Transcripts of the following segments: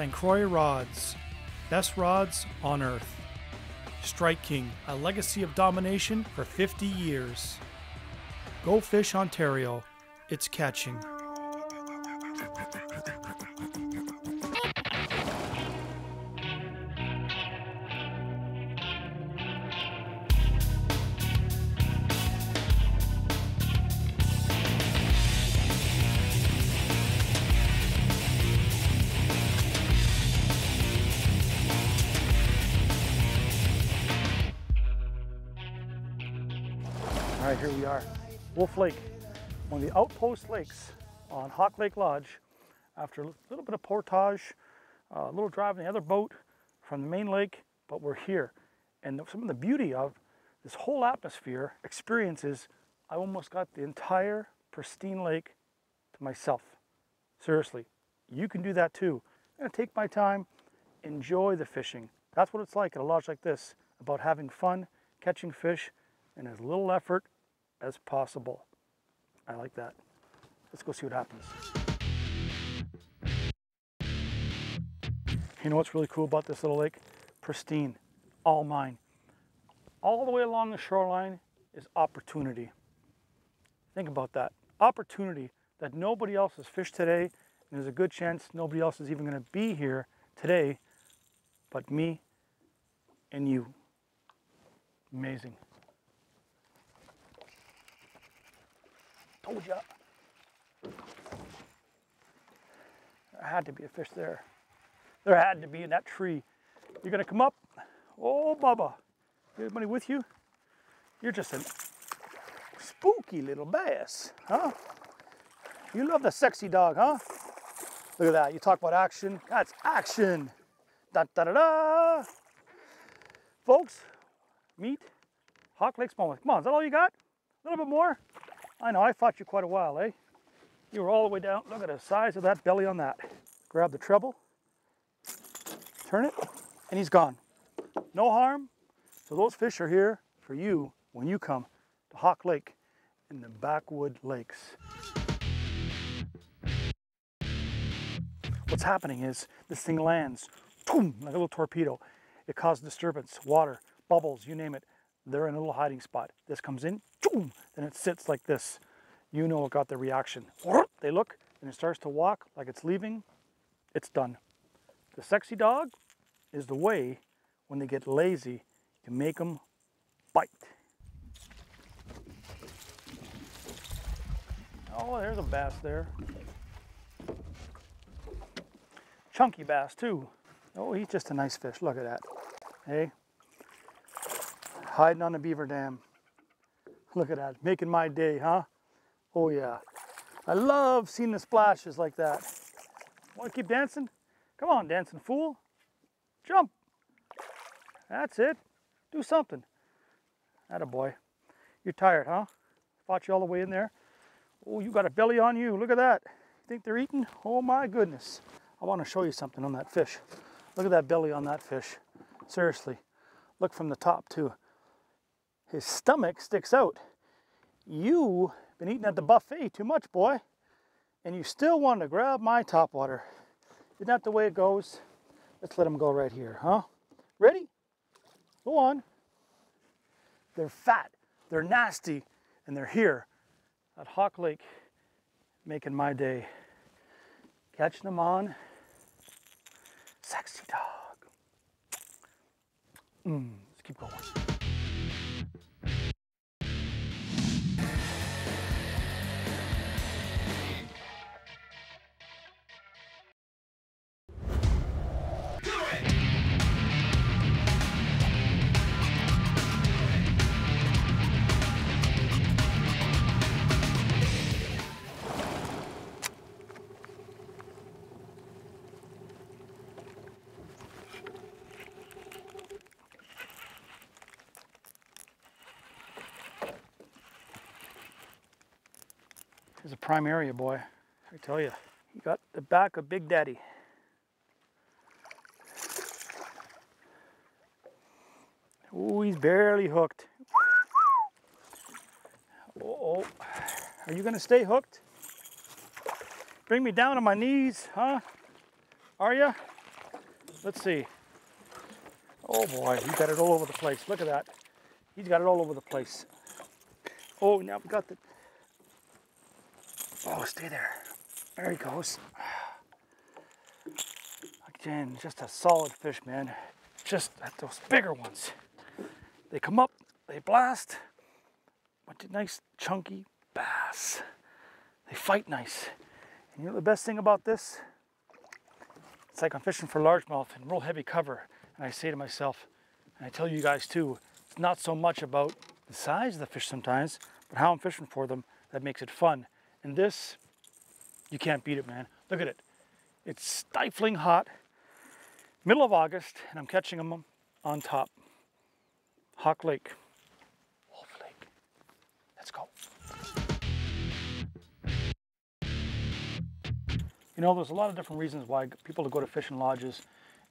St. Croix rods, best rods on earth. Strike King, a legacy of domination for 50 years. Go Fish Ontario, it's catching. Here we are. Wolf Lake, one of the outpost lakes on Hawk Lake Lodge. After a little bit of portage, a little drive in the other boat from the main lake, but we're here. And some of the beauty of this whole atmosphere experiences, I almost got the entire pristine lake to myself. Seriously, you can do that too. I'm gonna take my time, enjoy the fishing. That's what it's like at a lodge like this, about having fun, catching fish, and as little effort as possible. I like that. Let's go see what happens. You know what's really cool about this little lake? Pristine, all mine. All the way along the shoreline is opportunity. Think about that. Opportunity that nobody else has fished today, and there's a good chance nobody else is even going to be here today but me and you. Amazing. Told ya. There had to be a fish there. There had to be in that tree. You're gonna come up? Oh, Bubba. Everybody with you? You're just a spooky little bass, huh? You love the sexy dog, huh? Look at that. You talk about action. That's action. Da da da da. Folks, meet Hawk Lake Smallmouth. Come on, is that all you got? A little bit more? I know, I fought you quite a while, eh? You were all the way down. Look at the size of that belly on that. Grab the treble, turn it, and he's gone. No harm. So those fish are here for you when you come to Hawk Lake in the backwood lakes. What's happening is this thing lands, boom, like a little torpedo. It causes disturbance, water, bubbles, you name it. They're in a little hiding spot. This comes in, then it sits like this. You know it got the reaction. They look, and it starts to walk like it's leaving. It's done. The sexy dog is the way when they get lazy, to make them bite. Oh, there's a bass there. Chunky bass too. Oh, he's just a nice fish. Look at that. Hey, hiding on the beaver dam. Look at that, making my day, huh? Oh yeah. I love seeing the splashes like that. Want to keep dancing? Come on, dancing fool. Jump. That's it. Do something. Atta boy. You're tired, huh? Fought you all the way in there. Oh, you got a belly on you. Look at that. You think they're eating? Oh my goodness. I want to show you something on that fish. Look at that belly on that fish. Seriously. Look from the top too. His stomach sticks out. You been eating at the buffet too much, boy. And you still want to grab my topwater. Isn't that the way it goes? Let's let him go right here, huh? Ready? Go on. They're fat, they're nasty, and they're here at Hawk Lake making my day. Catching them on. Sexy dog. Mm, let's keep going. Here's a prime area, boy. I tell you, you got the back of Big Daddy. Oh, he's barely hooked. Oh, are you gonna stay hooked? Bring me down on my knees, huh? Are you? Let's see. Oh boy, he got it all over the place. Look at that. He's got it all over the place. Oh, now we got the. Oh, stay there. There he goes. Again, just a solid fish, man. Just those bigger ones. They come up, they blast. What a nice chunky bass. They fight nice. And you know the best thing about this? It's like I'm fishing for largemouth in real heavy cover. And I say to myself, and I tell you guys too, it's not so much about the size of the fish sometimes, but how I'm fishing for them that makes it fun. And this, you can't beat it, man. Look at it. It's stifling hot, middle of August, and I'm catching them on top. Hawk Lake. Wolf Lake. Let's go. You know, there's a lot of different reasons why people go to fishing lodges.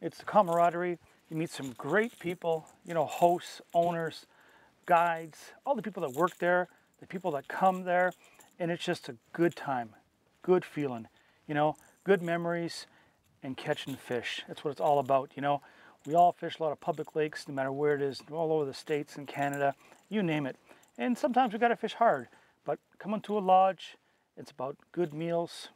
It's the camaraderie. You meet some great people, you know, hosts, owners, guides, all the people that work there, the people that come there, and it's just a good time, good feeling, you know, good memories and catching fish. That's what it's all about, you know. We all fish a lot of public lakes, no matter where it is, all over the States and Canada, you name it. And sometimes we gotta fish hard, but coming to a lodge, it's about good meals,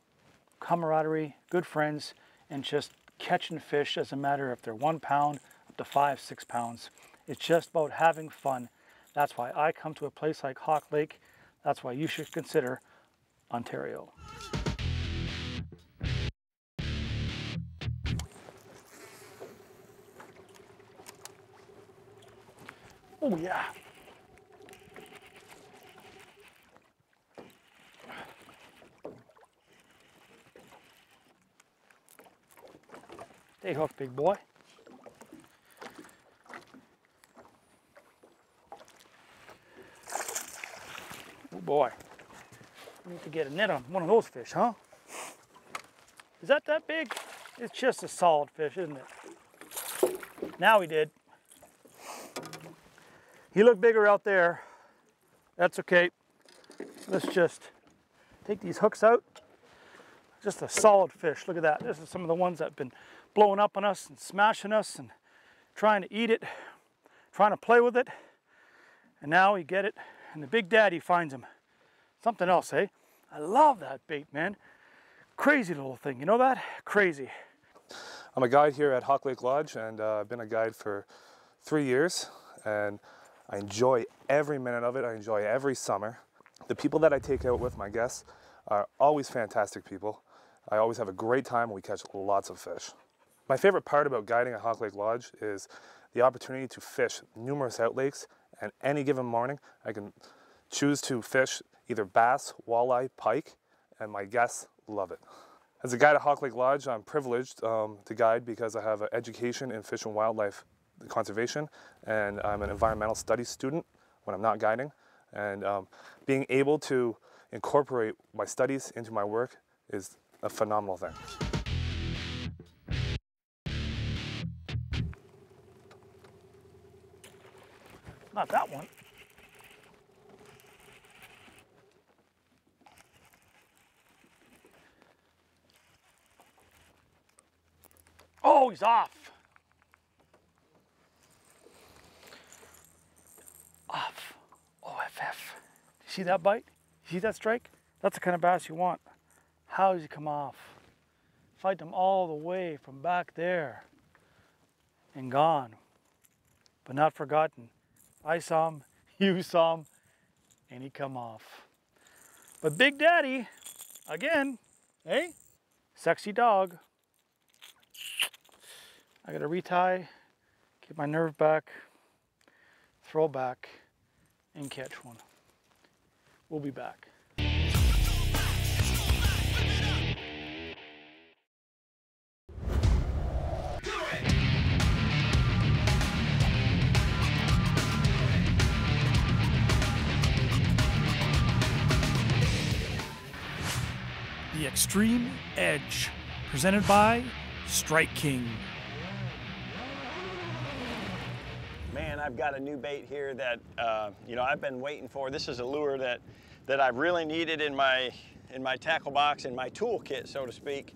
camaraderie, good friends, and just catching fish as a matter of if they're one pound up to five, six pounds. It's just about having fun. That's why I come to a place like Hawk Lake. That's why you should consider Ontario. Oh yeah. Stay hooked, big boy. Oh boy. We need to get a net on one of those fish, huh? Is that that big? It's just a solid fish, isn't it? Now he did. He looked bigger out there. That's okay. Let's just take these hooks out. Just a solid fish. Look at that. This is some of the ones that have been blowing up on us and smashing us and trying to eat it, trying to play with it. And now we get it, and the Big Daddy finds him. Something else, eh? I love that bait, man. Crazy little thing, you know that? Crazy. I'm a guide here at Hawk Lake Lodge, and uh, I've been a guide for three years, and I enjoy every minute of it. I enjoy every summer. The people that I take out with my guests are always fantastic people. I always have a great time. We catch lots of fish. My favorite part about guiding at Hawk Lake Lodge is the opportunity to fish numerous outlakes and any given morning I can choose to fish either bass, walleye, pike, and my guests love it. As a guide at Hawk Lake Lodge, I'm privileged um, to guide because I have an education in fish and wildlife conservation and I'm an environmental studies student when I'm not guiding. And um, being able to incorporate my studies into my work is a phenomenal thing. Not that one. Off. Off. OFF. You see that bite? You see that strike? That's the kind of bass you want. How does he come off? Fight them all the way from back there and gone, but not forgotten. I saw him, you saw him, and he come off. But Big Daddy, again, hey, sexy dog. I gotta retie, get my nerve back, throw back, and catch one. We'll be back. The Extreme Edge, presented by Strike King. I've got a new bait here that uh, you know I've been waiting for. This is a lure that that I've really needed in my in my tackle box in my toolkit, so to speak.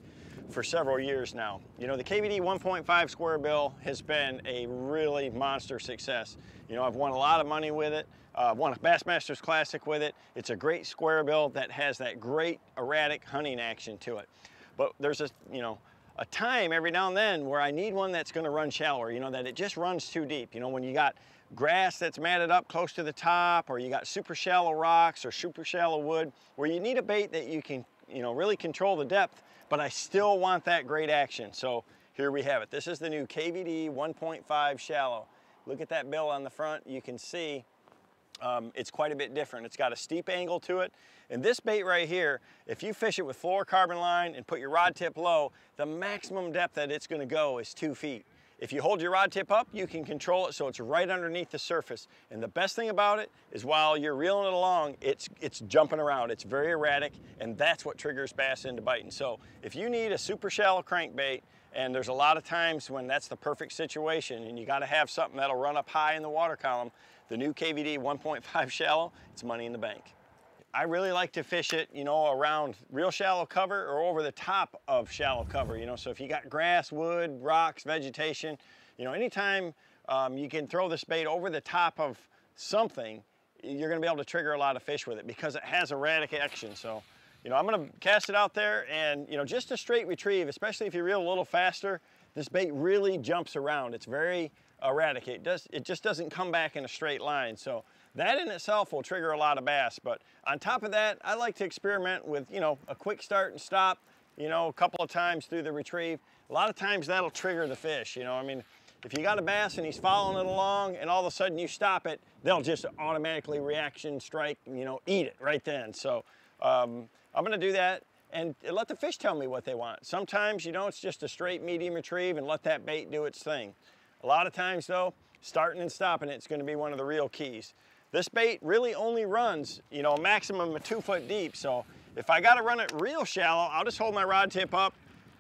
for several years now. You know, the KVD 1.5 square bill has been a really monster success. You know, I've won a lot of money with it. Uh, won a Bassmasters Classic with it. It's a great square bill that has that great erratic hunting action to it. But there's a, you know, a time every now and then where I need one that's gonna run shallower, you know, that it just runs too deep. You know, when you got grass that's matted up close to the top, or you got super shallow rocks or super shallow wood, where you need a bait that you can, you know, really control the depth, but I still want that great action. So here we have it. This is the new KVD 1.5 shallow. Look at that bill on the front. You can see um, it's quite a bit different. It's got a steep angle to it. And this bait right here, if you fish it with fluorocarbon line and put your rod tip low, the maximum depth that it's gonna go is two feet. If you hold your rod tip up, you can control it so it's right underneath the surface. And the best thing about it is while you're reeling it along, it's, it's jumping around. It's very erratic, and that's what triggers bass into biting. So if you need a super shallow crankbait, and there's a lot of times when that's the perfect situation, and you gotta have something that'll run up high in the water column, the new KVD 1.5 shallow, it's money in the bank. I really like to fish it, you know, around real shallow cover or over the top of shallow cover, you know, so if you got grass, wood, rocks, vegetation, you know, anytime um, you can throw this bait over the top of something, you're gonna be able to trigger a lot of fish with it because it has erratic action. So, you know, I'm gonna cast it out there and, you know, just a straight retrieve, especially if you reel a little faster, this bait really jumps around. It's very erratic. It, does, it just doesn't come back in a straight line. So that in itself will trigger a lot of bass. But on top of that, I like to experiment with, you know, a quick start and stop, you know, a couple of times through the retrieve. A lot of times that'll trigger the fish, you know, I mean, if you got a bass and he's following it along and all of a sudden you stop it, they'll just automatically reaction strike, you know, eat it right then. So um, I'm gonna do that and let the fish tell me what they want. Sometimes, you know, it's just a straight medium retrieve and let that bait do its thing. A lot of times though, starting and stopping it's gonna be one of the real keys. This bait really only runs, you know, a maximum of two foot deep. So if I gotta run it real shallow, I'll just hold my rod tip up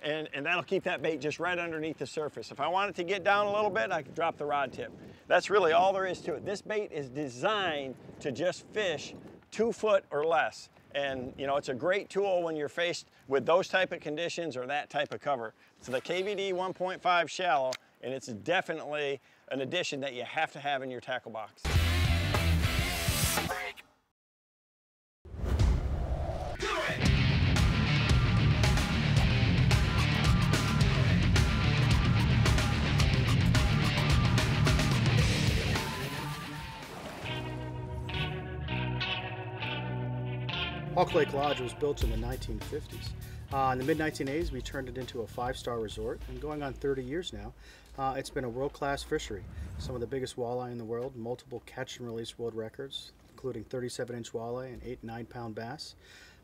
and, and that'll keep that bait just right underneath the surface. If I want it to get down a little bit, I can drop the rod tip. That's really all there is to it. This bait is designed to just fish two foot or less. And you know, it's a great tool when you're faced with those type of conditions or that type of cover. So the KVD 1.5 shallow, and it's definitely an addition that you have to have in your tackle box. Hawk Lake Lodge was built in the 1950s. Uh, in the mid 1980s, we turned it into a five star resort, and going on 30 years now, uh, it's been a world class fishery. Some of the biggest walleye in the world, multiple catch and release world records, including 37 inch walleye and 8 9 pound bass.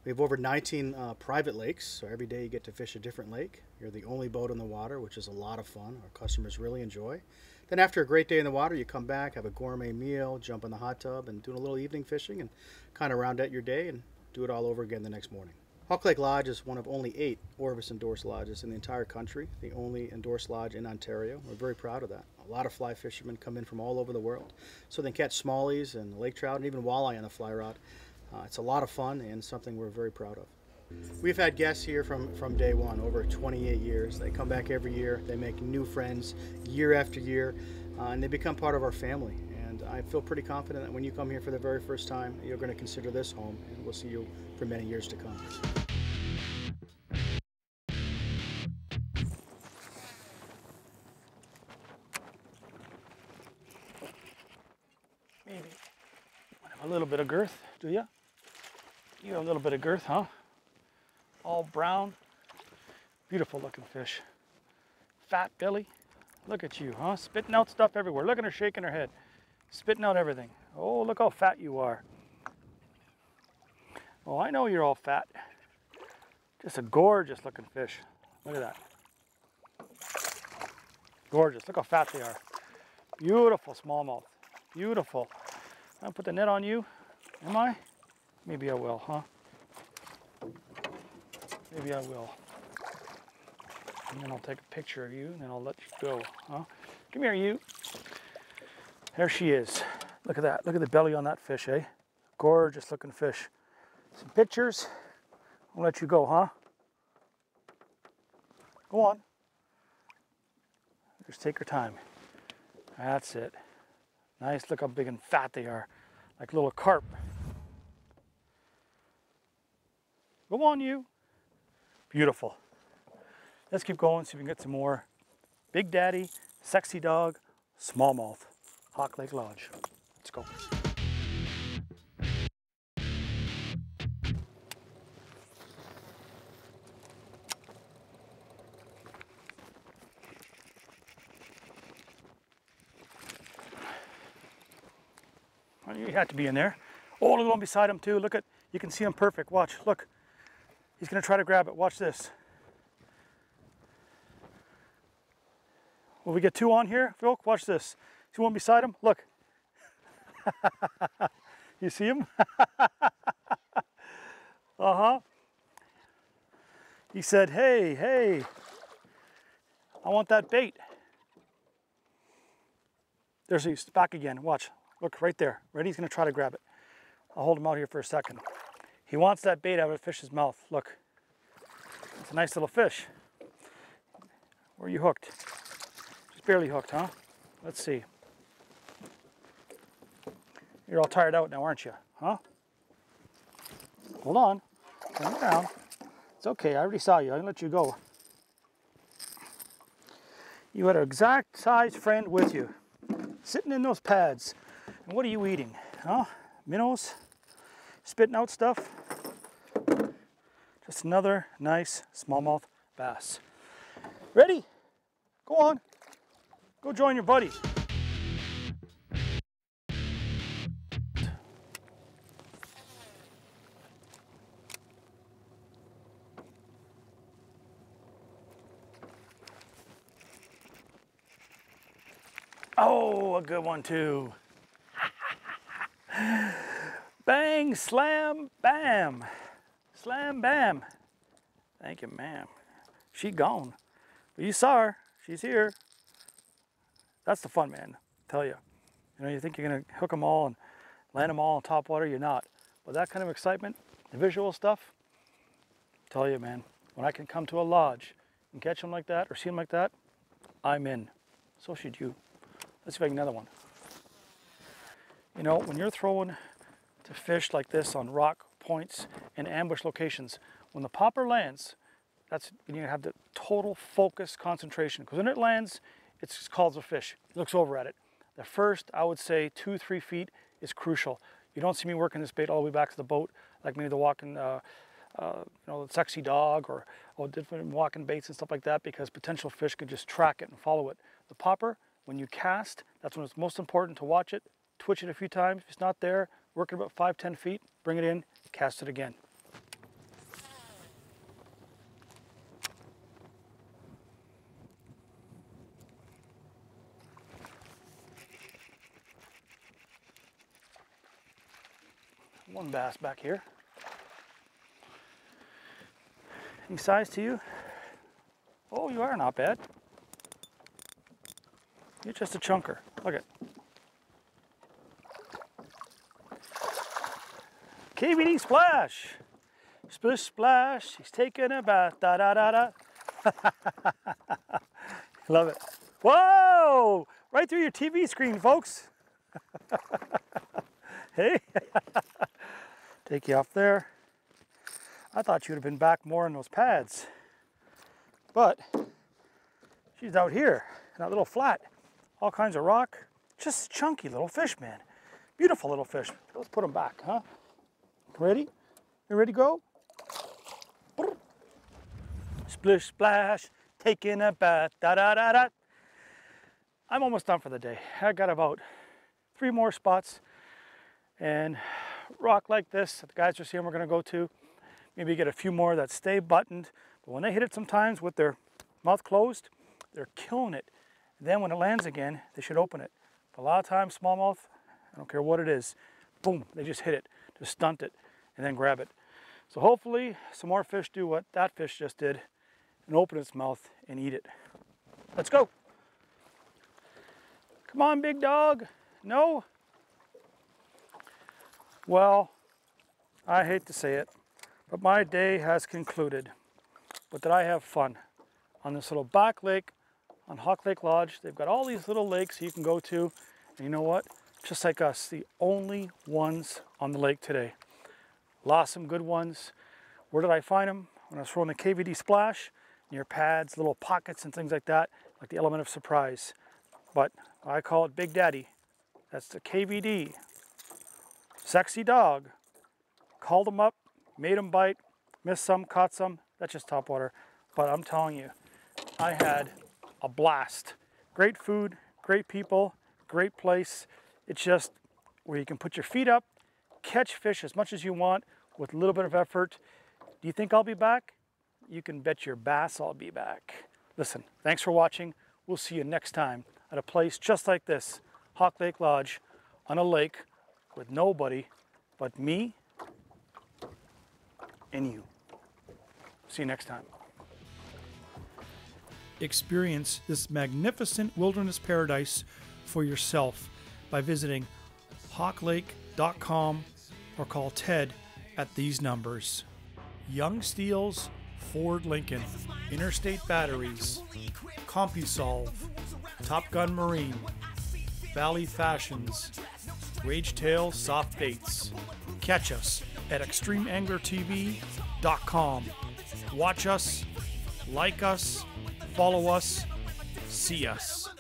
We have over 19 uh, private lakes, so every day you get to fish a different lake. You're the only boat on the water, which is a lot of fun. Our customers really enjoy. Then, after a great day in the water, you come back, have a gourmet meal, jump in the hot tub, and do a little evening fishing and kind of round out your day and do it all over again the next morning. Hawk Lake Lodge is one of only eight Orvis endorsed lodges in the entire country, the only endorsed lodge in Ontario. We're very proud of that. A lot of fly fishermen come in from all over the world, so they can catch smallies and lake trout and even walleye on the fly rod. Uh, it's a lot of fun and something we're very proud of. We've had guests here from, from day one, over 28 years. They come back every year, they make new friends year after year, uh, and they become part of our family. And I feel pretty confident that when you come here for the very first time, you're going to consider this home, and we'll see you for many years to come. Maybe a little bit of girth, do you? You have a little bit of girth, huh? All brown. Beautiful looking fish. Fat belly. Look at you, huh? Spitting out stuff everywhere. Look at her shaking her head. Spitting out everything. Oh, look how fat you are. Oh, I know you're all fat. Just a gorgeous looking fish. Look at that. Gorgeous. Look how fat they are. Beautiful smallmouth. Beautiful. I'll put the net on you. Am I? Maybe I will, huh? Maybe I will. And then I'll take a picture of you and then I'll let you go, huh? Come here, you. There she is. Look at that. Look at the belly on that fish, eh? Gorgeous looking fish. Some pictures. I'll let you go, huh? Go on. Just take your time. That's it. Nice, look how big and fat they are. Like little carp. Go on, you. Beautiful. Let's keep going, see if we can get some more Big Daddy, Sexy Dog, Smallmouth, Hawk Lake Lodge. Let's go. You had to be in there. Oh, look one beside him too. Look at, you can see him perfect. Watch, look. He's gonna try to grab it. Watch this. Will we get two on here, Phil? Watch this. See one beside him? Look. you see him? uh-huh. He said, hey, hey, I want that bait. There's he's back again. Watch. Look right there. Ready? He's gonna try to grab it. I'll hold him out here for a second. He wants that bait out of the fish's mouth. Look. It's a nice little fish. Where are you hooked? Just barely hooked, huh? Let's see. You're all tired out now, aren't you? Huh? Hold on. Turn around. It's okay. I already saw you. I can let you go. You had an exact size friend with you, sitting in those pads. And what are you eating? Huh? Minnows? Spitting out stuff? Just another nice smallmouth bass. Ready? Go on. Go join your buddy. Oh, a good one too. Bang, slam, bam. Slam, bam. Thank you, ma'am. She gone. But you saw her. She's here. That's the fun, man. tell you. You know, you think you're gonna hook them all and land them all on top water. You're not. But that kind of excitement, the visual stuff, tell you, man. When I can come to a lodge and catch them like that or see them like that, I'm in. So should you. Let's see if I can another one. You know, when you're throwing to fish like this on rock points and ambush locations, when the popper lands, that's you to have the total focus concentration. Because when it lands, it calls a fish. Looks over at it. The first, I would say, two, three feet is crucial. You don't see me working this bait all the way back to the boat, like maybe the walking, uh, uh, you know, the sexy dog or, or different walking baits and stuff like that, because potential fish could just track it and follow it. The popper, when you cast, that's when it's most important to watch it, twitch it a few times. If it's not there, work it about five, 10 feet, bring it in, cast it again. One bass back here. Any size to you? Oh, you are not bad. You're just a chunker. Look at. KVD splash. Splish splash. He's taking a bath. Da da da da. Love it. Whoa! Right through your TV screen, folks. hey. Take you off there. I thought you would have been back more in those pads. But she's out here in that little flat. All kinds of rock. Just chunky little fish, man. Beautiful little fish. Let's put them back, huh? Ready? You ready to go? Splish splash, taking a bath, da da da da. I'm almost done for the day. I got about three more spots and rock like this that the guys are seeing we're gonna go to. Maybe get a few more that stay buttoned. But when they hit it sometimes with their mouth closed, they're killing it. Then when it lands again, they should open it. But a lot of times, smallmouth, I don't care what it is, boom, they just hit it, just stunt it, and then grab it. So hopefully some more fish do what that fish just did and open its mouth and eat it. Let's go. Come on, big dog. No? Well, I hate to say it, but my day has concluded. But did I have fun? on this little back lake on Hawk Lake Lodge. They've got all these little lakes you can go to. And you know what? Just like us, the only ones on the lake today. Lost some good ones. Where did I find them? When I was throwing the KVD splash, near pads, little pockets and things like that, like the element of surprise. But I call it Big Daddy. That's the KVD. Sexy dog. Called them up, made them bite, missed some, caught some. That's just top water. But I'm telling you, I had a blast. Great food, great people, great place. It's just where you can put your feet up, catch fish as much as you want with a little bit of effort. Do you think I'll be back? You can bet your bass I'll be back. Listen, thanks for watching. We'll see you next time at a place just like this, Hawk Lake Lodge, on a lake with nobody but me and you. See you next time. Experience this magnificent wilderness paradise for yourself by visiting hawklake.com or call Ted at these numbers. Yonge Steeles, Ford Lincoln, Interstate Batteries, CompuSolve, Top Gun Marine, Valley Fashions, Rage Tail Soft Baits. Catch us at extremeanglertv.com. Watch us, like us, follow us, see us.